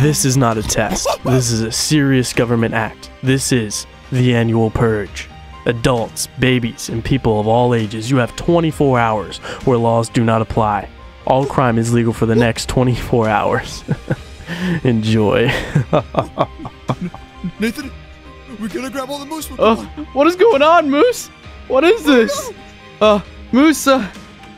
This is not a test. This is a serious government act. This is the annual purge. Adults, babies, and people of all ages, you have 24 hours where laws do not apply. All crime is legal for the next 24 hours. Enjoy. Nathan, we're gonna grab all the moose. Uh, what is going on, Moose? What is this? Uh, Moose, uh,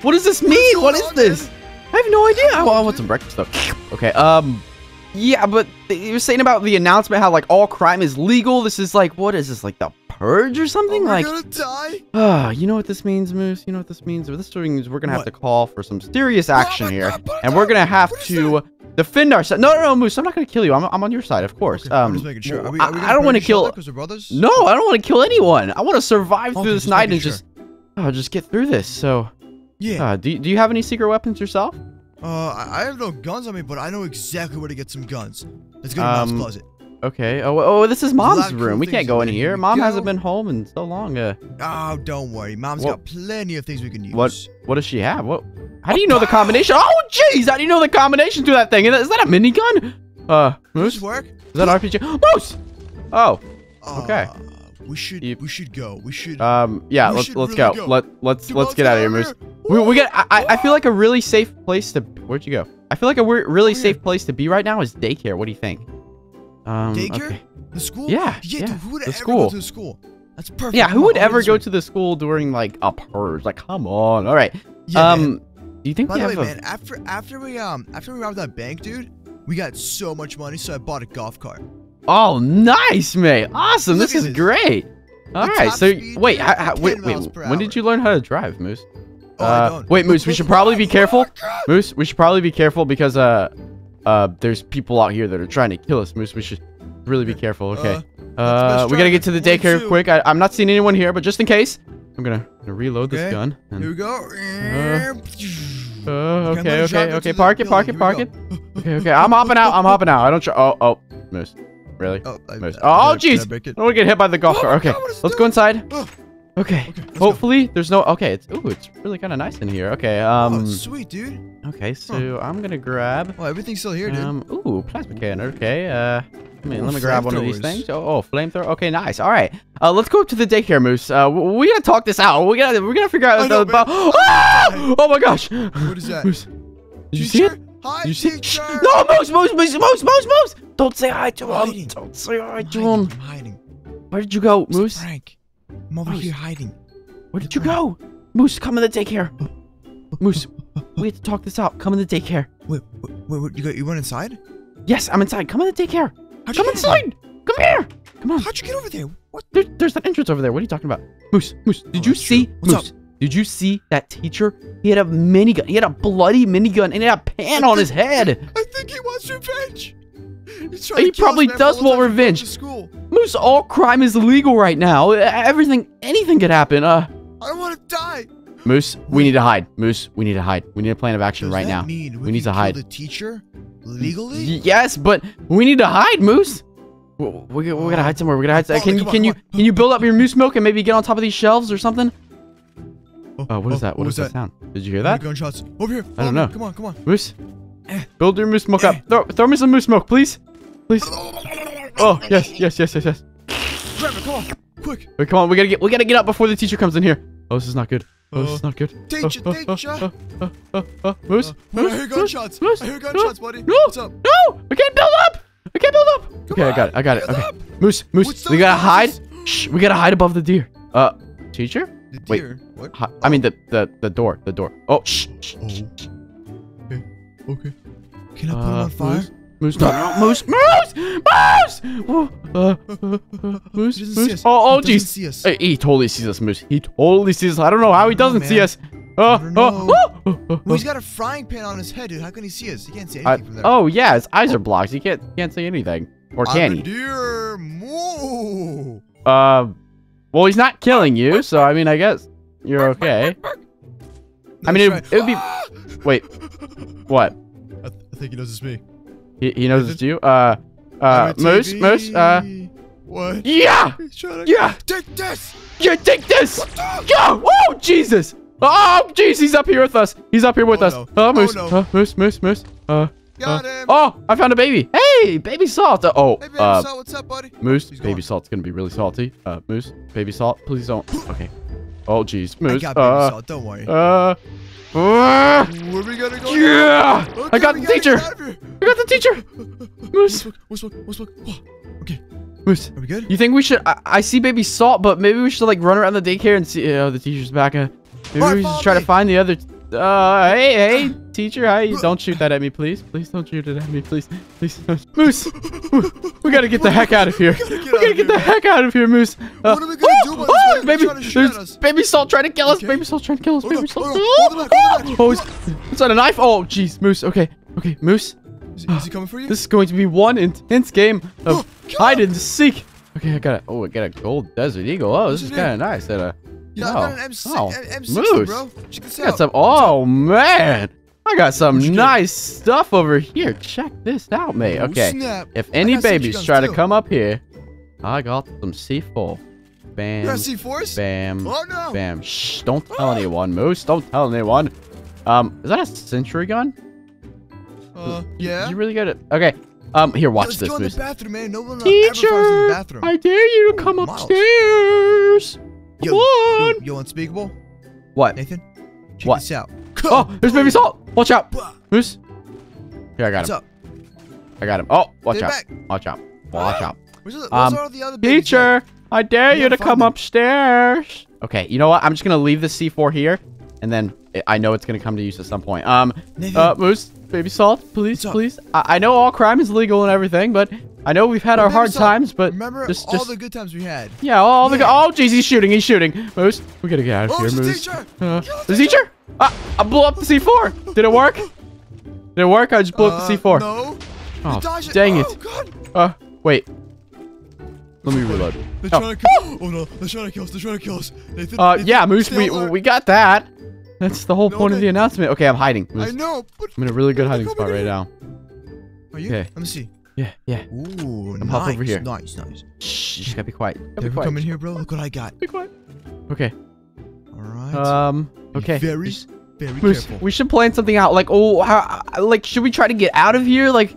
what does this mean? What is on, this? Man? I have no idea. I, I want some breakfast though. Okay, um, yeah, but you were saying about the announcement how like all crime is legal. This is like, what is this, like the purge or something? We're like, gonna die. ah, you know what this means, Moose? You know what this means? This means we're gonna have to call for some serious action my here, God, and we're gonna have What is to defend ourselves. No, no, no, Moose, I'm not gonna kill you. I'm, I'm on your side, of course. Okay, I'm um, just sure. Are we, I, are we I don't want to kill. other 'cause we're brothers? No, I don't want to kill anyone. I want to survive Okay, through this night and sure. just, oh, just get through this. So, Yeah. uh, do, do you have any secret weapons yourself? Uh, I have no guns on me, but I know exactly where to get some guns. Let's go to Um, Mom's closet. Okay. Oh, oh, this is mom's room. We can't go in here. Mom hasn't been home in so long. Uh, Oh, don't worry. Mom's What- got plenty of things we can use. what what does she have? What? How do you know the combination? Oh, jeez! How do you know the combination to that thing? Is that, is that a minigun? Uh, Does Moose? this work? Is that RPG? Moose! Oh, Okay. Uh, we should You- we should go. We should. um, yeah. Let's let's really go. go. Let let's Dude, let's get out of here, Moose. We, we get. I, I- feel like a really safe place to. Where'd you go? I feel like a really safe place to be right now is daycare. What do you think? Um, Daycare? okay. the school? Yeah, Yeah, yeah, dude, who would the ever school. go to the school? That's perfect. Yeah, who would ever go to the school during like a purge? Like, come on. All right. Yeah, um, man. do you think By we the have way, a? man, after after we um after we robbed that bank, dude, we got so much money, so I bought a golf cart. Oh, nice, mate. Awesome. Look this is this. great. All The right. So speed, wait, dude, how, how, wait, wait. When did you learn how to drive, Moose? Oh, Uh, wait, Moose, we should probably be careful. Oh, Moose, we should probably be careful because uh, uh, there's people out here that are trying to kill us. Moose, we should really be careful. Okay. Uh, Uh, best we gotta get to the daycare quick. I, I'm not seeing anyone here, but just in case, I'm gonna, gonna reload this Okay. gun. Here we go. uh, Okay, okay, okay, okay. Park it, park it, park it. Okay, okay. I'm hopping out. I'm hopping out. I don't try. Oh, oh, Moose. Really? Oh, Moose. I- Oh, I- I jeez. I don't want to get hit by the golf Oh cart. Okay, God, what is it let's go inside. Oh, Okay. Okay, let's go. Hopefully, there's no. Okay, it's ooh, it's really kind of nice in here. Okay. oh, Um. sweet, dude. Okay, so I'm gonna grab. Oh, everything's still here, dude. Um. Ooh, plasma cannon. Okay. Uh. I mean, let me grab one of these things. Oh, oh flamethrower. Okay, nice. All right. Uh, let's go up to the daycare, Moose. Uh, we gotta talk this out. We gotta, we're gonna figure out. Know, about. Ah! Oh my gosh. What is that? Moose. Did you see it? Hi, you see it? teacher. No, Moose, Moose, Moose, Moose, Moose, Moose. Don't say hi to him. Don't say hi to him. I'm hiding. Where did you go, Moose? prank. I'm over Moose. here hiding. Where did you go? Moose, come in the daycare. Uh, uh, moose, uh, we have to talk this out. Come in the daycare. Wait, wait, wait, you got you went inside? Yes, I'm inside. Come in the daycare. How'd Come inside. Come here. Come on. How'd you get over there? What? There, there's that entrance over there. What are you talking about? Moose, Moose, did Oh, you see? Moose, did you see that teacher? He had a minigun. He had a bloody minigun and he had a pan on his head. I think he wants revenge. He's trying He to kill us, probably does want times we broke revenge. School. Moose, all crime is illegal right now. Everything, anything could happen. Uh, I don't want to die. Moose, we need to hide. Moose, we need to hide. We need a plan of action Does right that now. mean We need to hide. the teacher legally? Yes, but we need to hide, Moose. We, we, we gotta hide somewhere. We gotta hide. Follow Can you can you can you build up your moose milk and maybe get on top of these shelves or something? Oh, Oh, what is oh, that? What is was that sound? Did you hear that? Gunshots. Over here. I don't know. Come on, come on. Moose, Eh. build your moose milk up. Throw, throw me some moose milk, please. Please. Oh yes, yes, yes, yes, yes. Grab it, come on. Quick. Wait, come on. We gotta get we gotta get up before the teacher comes in here. Oh, this is not good. Oh, this Uh, is not good. Teacher, Oh, oh, oh, teacher. oh, oh, oh, oh. Moose, Uh, moose, I hear moose, gunshots. moose, I hear no, gunshots, buddy. No, What's up? no, I can't build up. I can't build up. okay, I got it. I got it. build Okay, up. Moose, Moose, What's we those gotta hide. noises? Shh, we gotta hide above the deer. Uh, teacher? The Wait. deer. What? Hi, I mean the the the door, the door. Oh, shh. shh, Oh. shh. Okay. Okay. Can I put him Uh, on fire? Moose, Moose, no, Moose, Moose, Moose. Oh, uh, uh, uh, Moose, He Moose. Oh, oh, jeez. us. He totally sees us, Moose. He totally sees us. I don't know how he I doesn't see us. Oh, oh, oh, oh, oh, Well, he's got a frying pan on his head, dude. How can he see us? He can't see I- anything from there. oh, yeah, his eyes are blocked. He can't he can't see anything. Or I'm can a he? deer. Moo. Uh, well, he's not killing you, so I mean, I guess you're okay. I mean, it- it would be-! Wait, what? I, th- I think he knows it's me. He, he knows it's you? Uh, uh, Moose, Moose, uh, What? yeah, He's trying to yeah, take this. yeah, take this! Go! Oh, Jesus! Oh, jeez, he's up here with us. He's up here with Oh, us. no. Oh, Oh, Moose, no. uh, Moose, Moose, Moose. Uh, Got Uh, him. oh, I found a baby. Hey, baby salt. Uh, oh, Hey, baby uh, salt, what's up, buddy? Moose, He's baby gone. salt's gonna be really salty. Uh, Moose, baby salt, please don't. Okay. Oh, jeez, I Moose. got baby uh, salt, don't worry. uh, uh, Where we gonna go? yeah! now? I got the teacher. get out of here. I got the teacher. Moose, What's what? What's what? Oh, okay, Moose. are we good? You think we should? I, I see baby salt, but maybe we should like run around the daycare and see. Oh, the teacher's back. Uh, maybe Alright, we should try me. to find the other. Uh, hey, hey, teacher, hi. Don't shoot that at me, please. Please don't shoot it at me, please. Please, Moose. we gotta get the heck out of here. gotta get We gotta of get the heck out of here, Moose. Uh, What are we gonna do about oh, baby, He's trying to shoot at there's baby salt trying to kill us. Okay. Baby salt trying to kill us. Hold Baby on, salt. hold on, hold him back, hold him back. Oh, he's, it's on a knife. Oh, jeez, Moose. Okay, okay, Moose. Is, is he coming for you? This is going to be one intense game Oh, of God. hide and seek. Okay, I got a. Oh, I got a gold desert eagle. Oh, this What's is kind of nice. That uh, yeah, I got an M6, oh, M- M60, Moose. bro. Check this out. some. Oh man, I got some nice stuff over here. Check this out, mate. Oh, Okay, if any babies try to come up here, I got some C4. You Bam, got C4s? bam, Oh no. bam. Shh! Don't tell anyone, Moose. Don't tell anyone. Um, is that a sentry gun? Uh, yeah. Did you really got it? Okay. Um, here, watch Let's this, go in the bathroom, man. No one uh, ever fires in Teacher, the bathroom. I dare you to come Ooh, Miles. upstairs. Yo, Come on. yo, yo, unspeakable. What? Nathan, check What? this out. Oh, there's baby salt. Watch out. Moose. Here, I got What's him. up? I got him. Oh, watch out. back. Watch out. Watch out. Where's the, Um, all the other? Teacher, I dare You you to come them. upstairs. Okay, you know what? I'm just gonna leave the C4 here, and then I- I know it's gonna come to use at some point. Um, Nathan, uh, Moose, baby salt, please, please. I, I know all crime is legal and everything, but I know we've had our hard Salt, times, but remember just, all just the good times we had. yeah, all the Yeah. oh, jeez, he's shooting, he's shooting. Moose, we gotta get out of Oh, here, it's the Moose. teacher. Uh, Kill the teacher? Ah, I blew up the C4. Did it work? Did it work? I just blew up Uh, the C4. No. Oh, You dodged dang Oh, it. God. Uh, wait. Let me reload. They're Oh. trying to kill. Oh no, they're trying to kill us. They're trying to kill us. Nathan, Uh, Nathan, yeah, Moose, we alert. we got that. That's the whole No, point of the announcement. Okay, I'm hiding. Moose. I know, but I'm in a really good hiding spot right now. are you? Okay. Let me see. Yeah, yeah. Ooh, I'm nice, over here. nice, nice. Shh, you just gotta be quiet. Gotta be quiet. come in here, bro? Look what I got. Be quiet. Okay. All right. Um. Be Okay. Very, very Moose, careful. we should plan something out. Like, oh, how, like, should we try to get out of here? Like,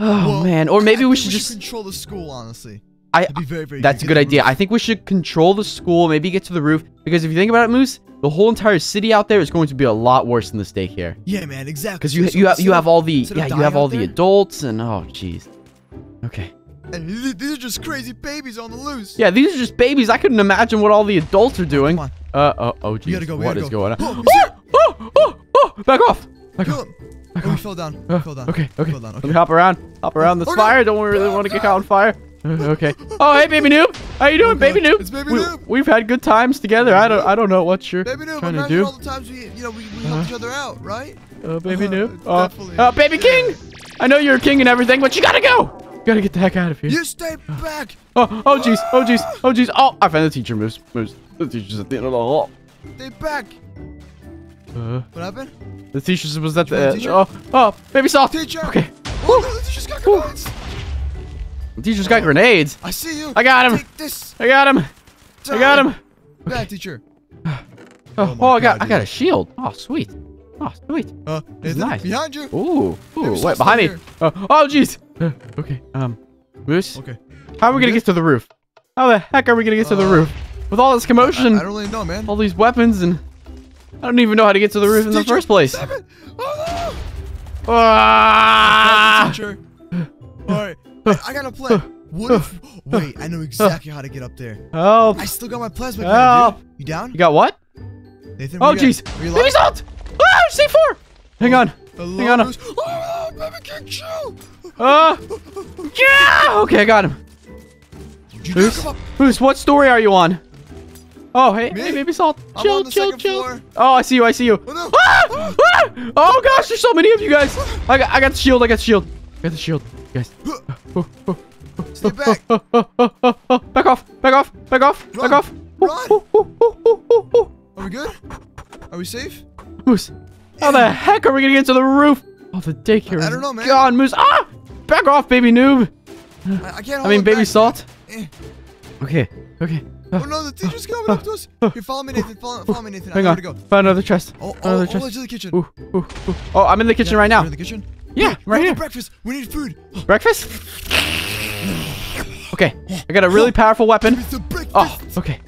oh Well, man, or maybe I we think should just. control the school. Honestly, I. be very, very. That's a good idea. roof. I think we should control the school, maybe get to the roof. Because if you think about it, Moose, the whole entire city out there is going to be a lot worse than this daycare. Yeah, man, exactly. Because you So- you have you have all the yeah you have all the there- adults and oh jeez. Okay. And th- these are just crazy babies on the loose. Yeah, these are just babies. I couldn't imagine what all the adults are doing. Come uh, uh oh oh jeez. We go, we What is go. going on? Oh, oh, oh, oh, back off. Back off. Him. Oh, he fell down. He Uh, fell down. okay, okay. Fell down. Let me hop around. Hop around this Oh, no. fire. Don't really want to get caught on fire. Uh, okay. Oh, hey, baby noob. How you doing, God, baby noob? it's Baby we, Noob. We've had good times together. I don't. I don't know what you're Baby noob, trying to do. all the times we, you know, we, we helped each other out, right? Uh, baby Uh, noob. Uh, definitely. uh, baby king. I know you're a king and everything, but you gotta go. You gotta get the heck out of here. You stay back. Oh, oh, jeez. Oh, jeez. Oh, jeez. Oh, I found the teacher. Moves. Moves. The teacher's at the end of the hall. Stay back. Uh, What happened? the teacher was at the. the teacher? Oh, oh, baby salt. Teacher. Okay. Oh, no, the teacher's got grenades. The teacher's got grenades. I see you. I got him. Take this. I got him. I got him. Bad teacher. Oh, Oh oh, I got. God, I got dude. a shield. Oh, sweet. Oh, sweet. Uh, This is nice. behind you. Ooh. Maybe Ooh. Wait, behind me. down Oh, oh, jeez. Uh, okay. Um, Moose. Okay. How are we You gonna good? get to the roof? How the heck are we gonna get to the Uh, roof? With all this I, commotion, I don't really know, man. all these weapons, and I don't even know how to get to the roof in the first place. stop. Oh, no. Ah! Teacher. All right. I, got a plan. What if? Wait, I know exactly how to get up there. Help! I still got my plasma Help. dude. You down? You got what? Nathan? Oh, where you at? jeez. Baby salt! Ah, C4! Hang on. Hello, Hang on. Bruce? Oh, baby king, chill. Uh, yeah! Okay, I got him. Moose? Moose, what story are you on? Oh, hey, Me? hey, baby salt. Chill, chill, chill. floor. Oh, I see you, I see you. Oh, no. Ah! Ah! Oh gosh, there's so many of you guys. I got, I got the shield. I got the shield. I got the shield, guys. Oh, oh, Stay back. Back off! Back off! Back off! Run. Back off! Run. Are we good? Are we safe? Moose, how the heck are we gonna get to the roof? Oh, the daycare I is don't know, man. gone. Moose, ah! Back off, baby noob. I, I can't hold I mean, baby back. salt. Eh. Okay, okay. Oh no, the teacher's coming up to us. Here, follow me, Nathan. Follow, follow me, Nathan. I Hang know on. go. Found another chest. Oh, oh, another oh, oh chest. to the kitchen. Ooh, ooh, ooh. Oh, I'm in the kitchen Yeah, right now. In the kitchen. Yeah, Look, right here. Breakfast. We need food. Breakfast? Okay, I got a really powerful weapon. Give me some breakfast. Oh, okay.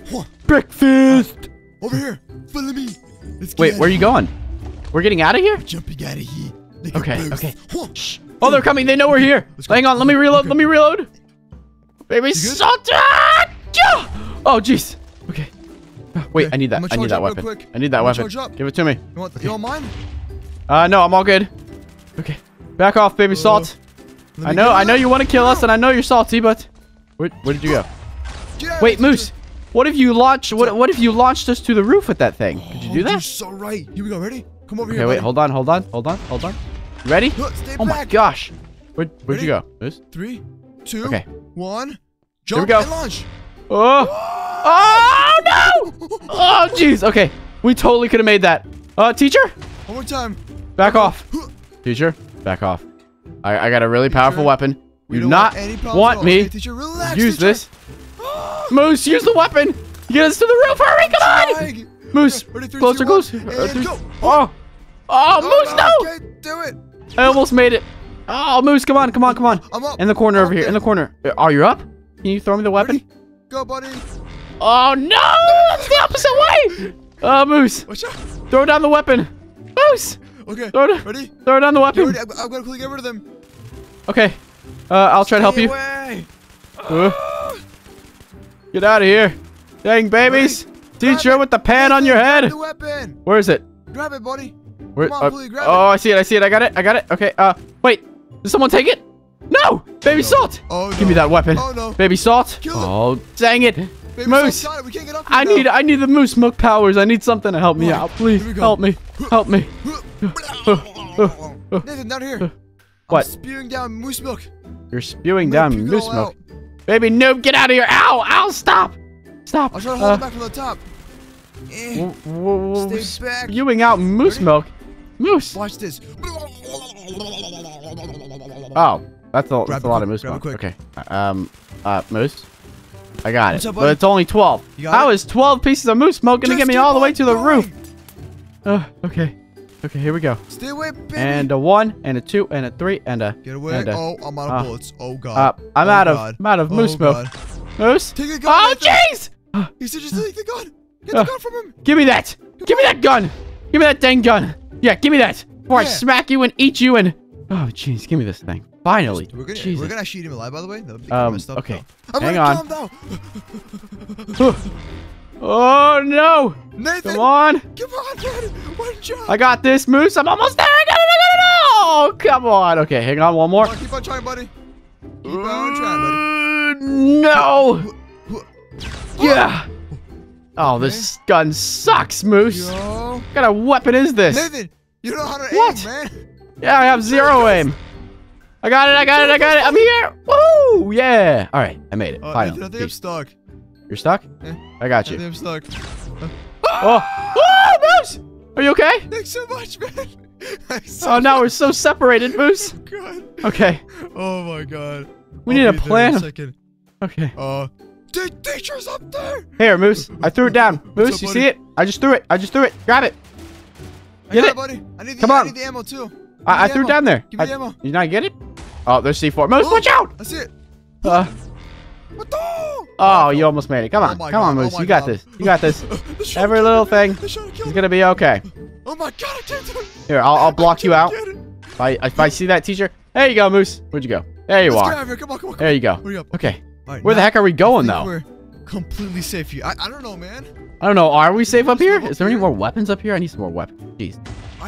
Breakfast! Over here. Follow me. Let's get Wait, where are you going? We're getting out of here? here. Jumping out of here. Like Okay, okay. Shh. Oh, they're coming. They know we're here. Hang on. Let me reload. Okay. Let me reload. Baby good? Oh, jeez. Okay. Uh, Wait, Okay, I need that. I need that weapon. I need that weapon. Give it to me. You want, you want mine? Uh, no, I'm all good. Okay. Back off, baby salt. I know, I know you want to kill us, and I know you're salty, but where, where did you go? Wait, Moose. What if you launched? What, what if you launched us to the roof with that thing? Could you do that? You're so right. Here we go. Ready? Come over Okay, here. wait. buddy. Hold on, hold on, hold on, hold on. Ready? Look, Oh my gosh. Where, where'd you go? Moose? Three, two, Okay. one. we Jump go. and launch. Oh! Oh no! Oh jeez. Okay, we totally could have made that. Uh, teacher, One more time. back off. Teacher, back off. I, I got a really powerful Teacher, weapon. We You do don't want, want me Okay, teacher, relax, use teacher. this. Moose, use the weapon. Get us to the roof. Hurry, come on. Moose, Okay, ready, three, closer, two, closer. Uh, three- Oh, oh, Moose, no! Okay, do it. I almost made it. Oh, Moose, come on, come on, come on. I'm up. In the corner I'm over here. In the corner. Uh, Oh, you're up? Can you throw me the weapon? Ready? Go, buddy. Oh no! That's the opposite way. Oh, Moose, Watch out. throw down the weapon. Moose, Okay. throw it. Ready? Throw down the weapon. ready? I'm, I'm gonna quickly get rid of them. Okay. Uh, I'll try to help you. away. Uh, get out of here. Dang babies. Teacher Grab with the pan on your head. The weapon. Where is it? Grab it, buddy. Where, on, uh, oh, I see it. I see it. I got it. I got it. Okay. Uh, wait. Did someone take it? No. Baby salt. Oh, Give me that weapon. Oh, no. Baby salt. Oh, dang it. Baby, Moose. It. We can't get up I now. need I need the moose milk powers. I need something to help me out. Please Here we go. help me. Help me. Nathan, down here. What? I'm spewing down moose milk. You're spewing down gonna puke it moose milk. out. Baby noob, get out of here. Ow, ow, stop. Stop. I'll try to hold Uh, it back from the top. Eh, Stay back. Spewing out moose Ready? milk. Moose. Watch this. Oh, that's a, that's a lot of moose grab quick. Okay. Uh, Um, uh, moose. I got What's it. up, but it's only 12. You got How it? is 12 pieces of moose milk going to get me all the way to the roof? going. Uh, okay. Okay, here we go. Stay away, baby. And a 1, and a 2, and a 3, and a... Get away. a- Oh, I'm out uh, of bullets. Oh, God. Uh, I'm Oh, out of God. I'm out of moose oh, milk. God. Moose? Take the gun, Oh, jeez! He said just take the gun. Get Uh, the gun from him. Give me that! Give me that gun! Give me that dang gun! Yeah, give me that! Before I smack you and eat you and... Oh, jeez, give me this thing. Finally. We're gonna, Jesus. we're gonna shoot him alive, by the way. Be Um, okay. I'm Hang on. kill him now. Oh, no! Nathan, Come on! come on, man. One job. I got this, Moose. I'm almost there. I got it. I got it. Oh, come on. Okay, hang on. One more. On, keep on trying, buddy. Keep on trying, buddy. Uh, No. Yeah. Oh, this gun sucks, Moose. Yo. What kind of weapon is this? Nathan, you know how to What? aim, man. Yeah, I have zero aim. I got it. I got it. I got it. I'm here. Woo! Yeah. All right, I made it. Oh, Finally. I think I'm stuck. You're stuck? Eh, I got I think you. I'm stuck. Oh. Oh, Moose! Are you okay? Thanks so much, man. So Oh, now we're so separated, Moose. God. Okay. Oh my God. We I'll need a be there in plan. second. Okay. Uh, the teacher's up there. Here, Moose. I threw it down. Moose, up, you buddy? see it? I just threw it. I just threw it. Grab it. I got it. buddy. I need the, Come I on. need the ammo too. I, I threw it down there. Give me I- the ammo. You not get it? Oh, there's C4. Moose, Oh. watch out! That's it. Uh, What the? oh, you almost made it. Come Oh on. my Come on, God. Oh Moose. my you got God. this. You got this. Every little thing is going to be okay. Oh my God! I can't do it. Here, I'll, I'll block you out. If I, if I see that teacher. There you go, Moose. Where'd you go? There you Let's are. Come on, come on. Come There you go. Okay. Right, Where the heck are we going, though? We're completely safe here. I, I don't know, man. I don't know. Are we safe up here? Is there any more weapons up here? I need some more weapons. Jeez.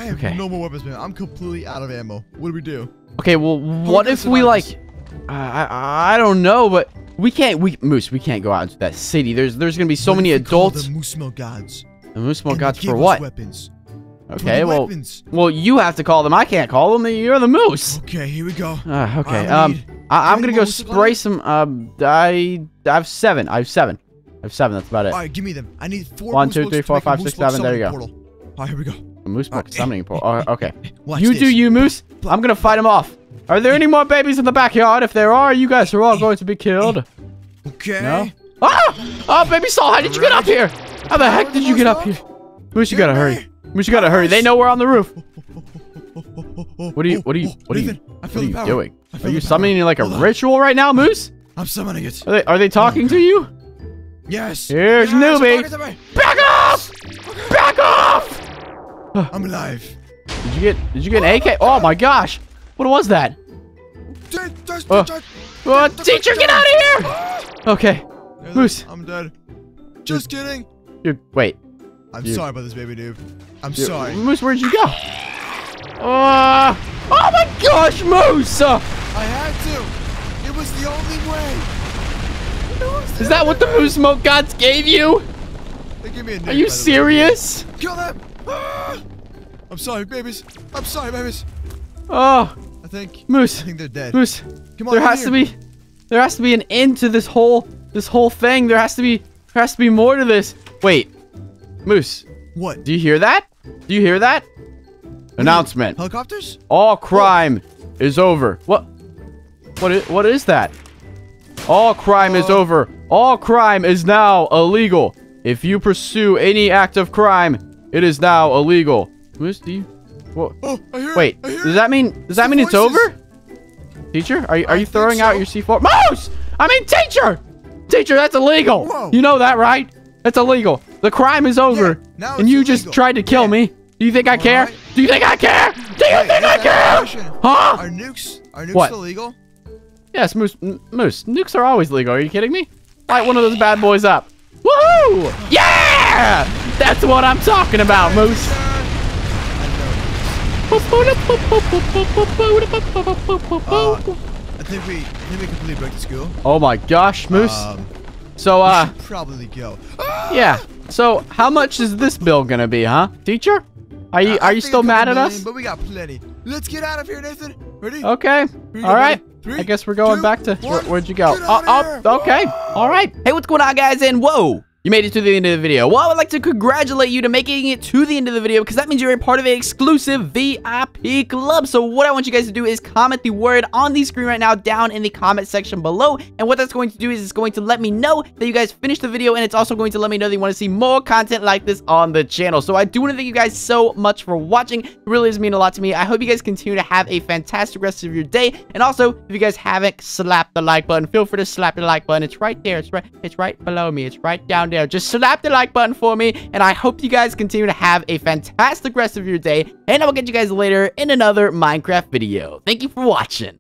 I have Okay. no more weapons, man. I'm completely out of ammo. What do we do? Okay, well, what if we, like... Uh, I, I don't know, but we can't... We Moose, we can't go out into that city. There's there's going to be so What many adults. The Moose Milk Gods. The Moose Milk Gods for what? Weapons. Okay, well... Weapons. Well, you have to call them. I can't call them. You're the moose. Okay, here we go. Uh, okay. We um, I, I'm gonna go spray some. Um, I I have seven. I have seven. I have seven. That's about it. All right, give me them. I need four. One, two, three, four, five, six, seven, there you summoning portal. All right, here we go. A moose milk uh, summoning pole. Oh, okay. Watch you this. do you, moose. I'm gonna fight them off. Are there any more babies in the backyard? If there are, you guys are all going to be killed. Okay. No. Ah! Oh, baby Saul, how did you get up here? How the heck did you get up here? Moose, you gotta hurry. Moose, you gotta hurry. They know we're on the roof. Oh, oh, oh, oh, What are you? oh, What are you? oh, What are you? What are you doing? Are you summoning like a ritual right now, Moose? I'm summoning it. Are they are they talking to you? Yes. Here's yes, newbie. talking to me. Back off! Back off! I'm alive. Did you get? Did you get an AK? Oh my gosh! What was that? Oh. Oh, teacher, get out of here! Okay, Moose. I'm dead. Just kidding. dude, wait. I'm Dude. sorry about this, baby dude. I'm Dude, sorry. Moose, where'd you go? Uh, oh my gosh, Moose! Uh, I had to. It was the only way. It was the is that what the. Moose Smoke Gods gave you? They gave me a Are you by the way. serious? Kill them! Ah! I'm sorry, babies. I'm sorry, babies. Oh, I think. Moose. I think they're dead. Moose. Come on, There has to be, there has to be an end to this whole, this whole thing. There has to be, there has to be more to this. Wait, Moose, What? do you hear that? Do you hear that? Announcement. Helicopters? All crime is over. What? What is, what is that? All crime is Uh, over. All crime is now illegal. If you pursue any act of crime, it is now illegal. Do? What? Oh, hear. Wait, does that mean does that mean it's over? Teacher, are you are I you throwing out your C4? Moose! I mean teacher! Teacher, that's illegal. Whoa. You know that, right? That's illegal. The crime is over. now and you just tried to kill Yeah. me. Do you think I care? right. Do you think I care? Do you Wait, think I care? Huh? Are nukes are nukes What? still legal? Yes, Moose. Moose. Nukes are always legal. Are you kidding me? Light one of those bad boys up. Woohoo! Yeah! That's what I'm talking about, Moose. Uh, I think we I think we completely broke the school. Oh my gosh, Moose. Um, So, uh, probably go. yeah. So, how much is this bill gonna be, huh? Teacher? Are you I are you still mad at million, us? But we got plenty. Let's get out of here, Nathan. Ready? Okay. Here you All go, right. buddy. Three, I guess we're going two, back to where, one. where'd you go? Oh, oh, okay. All right. Hey, what's going on, guys? And whoa. You made it to the end of the video. Well, I would like to congratulate you to making it to the end of the video because that means you're a part of an exclusive VIP club. So what I want you guys to do is comment the word on the screen right now down in the comment section below. And what that's going to do is it's going to let me know that you guys finished the video and it's also going to let me know that you want to see more content like this on the channel. So I do want to thank you guys so much for watching. It really does mean a lot to me. I hope you guys continue to have a fantastic rest of your day. And also, if you guys haven't slapped the like button, feel free to slap the like button. It's right there. It's right. It's right below me. It's right Just slap the like button for me. And I hope you guys continue to have a fantastic rest of your day. And I will get you guys later in another Minecraft video. Thank you for watching.